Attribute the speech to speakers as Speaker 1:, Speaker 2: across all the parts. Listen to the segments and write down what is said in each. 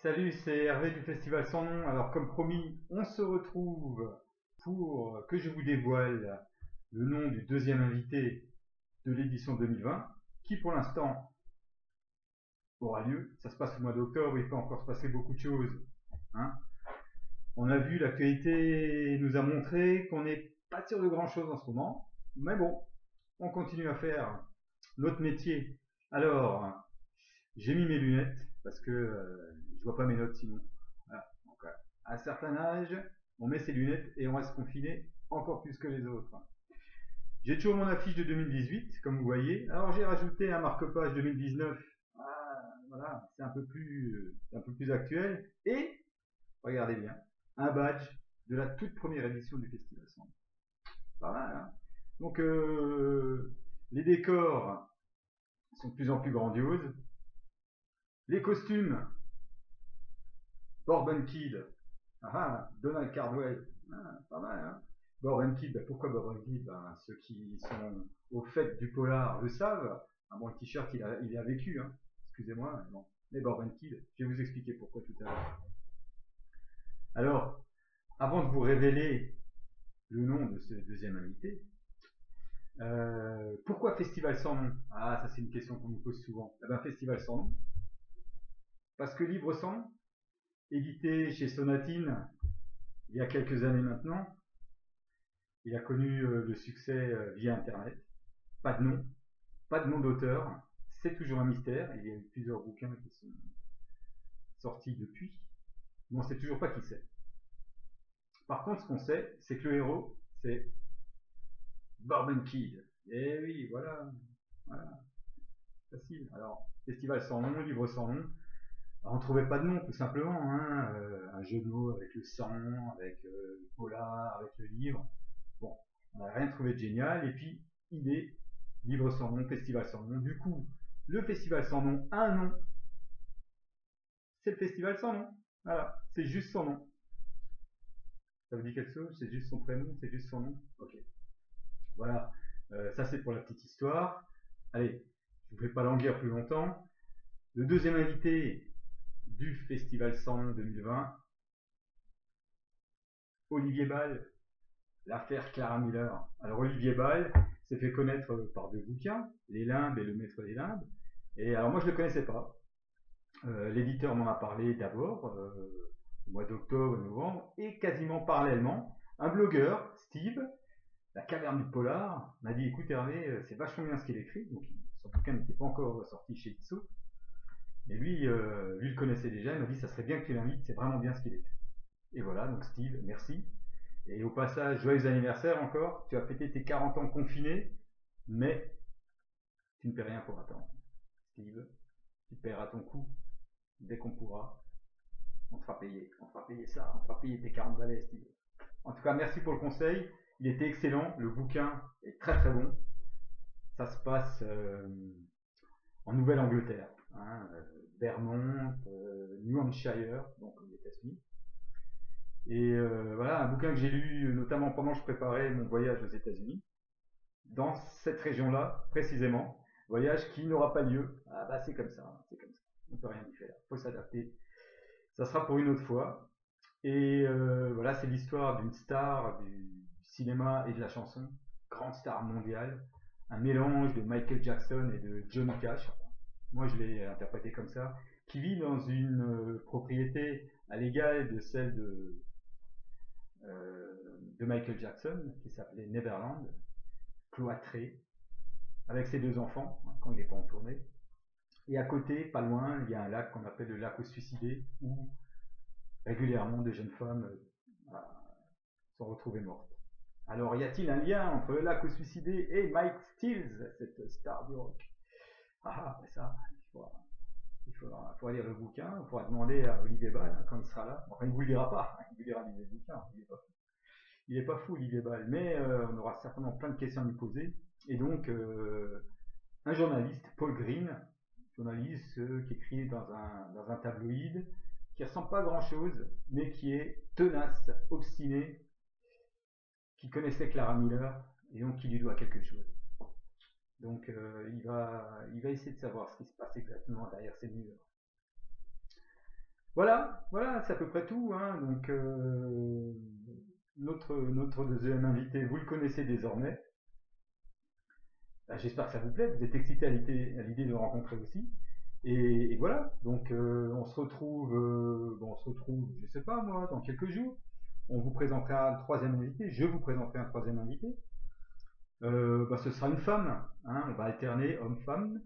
Speaker 1: Salut, c'est Hervé du Festival Sans Nom. Alors, comme promis, on se retrouve pour que je vous dévoile le nom du deuxième invité de l'édition 2020, qui pour l'instant aura lieu. Ça se passe au mois d'octobre, il peut encore se passer beaucoup de choses. Hein. on a vu, l'actualité nous a montré qu'on n'est pas sûr de grand chose en ce moment, mais bon, on continue à faire notre métier. Alors, j'ai mis mes lunettes parce que euh, je vois pas mes notes sinon. Donc, à un certain âge, on met ses lunettes et on reste confiné encore plus que les autres. J'ai toujours mon affiche de 2018, comme vous voyez. Alors j'ai rajouté un marque-page 2019. Ah, voilà, c'est un peu plus, un peu plus actuel. Et regardez bien, un badge de la toute première édition du festival. Pas mal, hein Donc euh, les décors sont de plus en plus grandioses. Les costumes, Bourbon Kid, ah, ah, Donald Cardwell, ah, pas mal, hein Bourbon Kid, bah, pourquoi Bourbon Kid? Bah, Ceux qui sont au fait du polar le savent. Un bon, t-shirt, il a, a vécu, hein. excusez-moi. Mais Bourbon Kid, je vais vous expliquer pourquoi tout à l'heure. Alors, avant de vous révéler le nom de ce deuxième invité, euh, pourquoi Festival sans nom? Ah, ça c'est une question qu'on nous pose souvent. Eh ben, Festival sans nom, parce que Libre Sang, édité chez Sonatine il y a quelques années maintenant, il a connu euh, le succès euh, via Internet. Pas de nom, pas de nom d'auteur, c'est toujours un mystère. Il y a eu plusieurs bouquins qui sont sortis depuis, mais on ne sait toujours pas qui c'est. Par contre, ce qu'on sait, c'est que le héros, c'est Bourbon Kid. Eh oui, voilà, voilà, facile. Alors, festival sans nom, livre sans nom. On ne trouvait pas de nom, tout simplement. Hein. Euh, un jeu de mots avec le sang, avec le polar, avec le livre. Bon, on n'a rien trouvé de génial. Et puis, idée, livre sans nom, festival sans nom. Du coup, le festival sans nom a un nom. C'est le festival sans nom. Voilà, c'est juste son nom. Ça vous dit quelque chose? C'est juste son prénom C'est juste son nom? Ok. Voilà, euh, ça c'est pour la petite histoire. Allez, je ne vais pas languir plus longtemps. Le deuxième invité du Festival sans nom 2020, Olivier Ball, l'affaire Clara Miller. Alors Olivier Ball s'est fait connaître par deux bouquins, Les Limbes et Le Maître des Limbes. Et alors moi je ne le connaissais pas. Euh, l'éditeur m'en a parlé d'abord, euh, au mois d'octobre, novembre, et quasiment parallèlement, un blogueur, Steve, La Caverne du Polar, m'a dit écoute Hervé, euh, c'est vachement bien ce qu'il écrit. Donc son bouquin n'était pas encore sorti chez Itso. Mais lui, lui le connaissait déjà, il m'a dit ça serait bien que tu l'invites, c'est vraiment bien ce qu'il écrit. Et voilà, donc Steve, merci. Et au passage, joyeux anniversaire encore. Tu as fêté tes 40 ans confinés, mais tu ne paies rien pour attendre. Steve, tu paieras ton coup dès qu'on pourra. On te fera payer. On te fera payer ça. On te fera payer tes 40 balais, Steve. En tout cas, merci pour le conseil. Il était excellent. Le bouquin est très très bon. Ça se passe euh, en Nouvelle-Angleterre. Hein, euh, Vermont, euh, New Hampshire, donc aux États-Unis. Et euh, voilà, un bouquin que j'ai lu notamment pendant que je préparais mon voyage aux États-Unis, dans cette région-là précisément, voyage qui n'aura pas lieu. Ah bah c'est comme ça, c'est comme ça, on peut rien y faire, faut s'adapter. Ça sera pour une autre fois. Et voilà, c'est l'histoire d'une star du cinéma et de la chanson, grande star mondiale, un mélange de Michael Jackson et de Johnny Cash. Moi, je l'ai interprété comme ça, qui vit dans une euh, propriété à l'égal de celle de euh, de Michael Jackson qui s'appelait Neverland, cloîtré, avec ses deux enfants hein, quand il n'est pas en tournée. Et à côté, pas loin, il y a un lac qu'on appelle le lac aux suicidés où régulièrement des jeunes femmes euh, sont retrouvées mortes. Alors, y a-t-il un lien entre le lac aux suicidés et Mike Stills, cette star du rock? Ah, ça, il faut faudra, lire le bouquin, on pourra demander à Olivier Ball quand il sera là. Enfin, il ne vous le dira pas, il vous lira le bouquin, il n'est pas fou. Il n'est pas fou, Olivier Ball, mais euh, on aura certainement plein de questions à lui poser. Et donc, euh, un journaliste, Paul Green, journaliste euh, qui écrit dans un, dans un tabloïd, qui ressemble pas à grand chose, mais qui est tenace, obstiné, qui connaissait Clara Miller, et donc qui lui doit quelque chose. Donc euh, il, va, essayer de savoir ce qui se passe exactement derrière ces murs. Voilà, voilà, c'est à peu près tout. Hein. Donc, euh, notre, deuxième invité, vous le connaissez désormais. Bah, j'espère que ça vous plaît. Vous êtes excité à l'idée de le rencontrer aussi. Et, voilà. Donc, euh, on se retrouve, bon, on se retrouve, je sais pas moi, dans quelques jours. On vous présentera un troisième invité. Je vous présenterai un troisième invité. Bah, ce sera une femme. Hein. on va alterner homme-femme.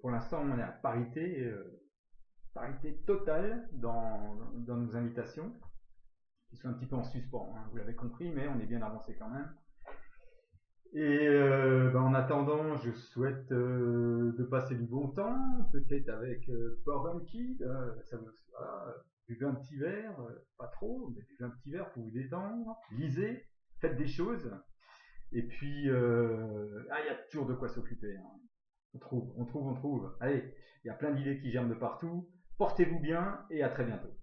Speaker 1: pour l'instant, on est à parité parité totale dans, nos invitations, qui sont un petit peu en suspens, hein, vous l'avez compris, mais on est bien avancé quand même. Et euh, ben, en attendant, je souhaite euh, de passer du bon temps, peut-être avec euh, Power Kid, euh, ça voilà, buvez un petit verre, pas trop, mais buvez un petit verre pour vous détendre, lisez, faites des choses, et puis, ah, il y a toujours de quoi s'occuper. Hein. On trouve, on trouve, on trouve. Allez, il y a plein d'idées qui germent de partout. Portez-vous bien et à très bientôt.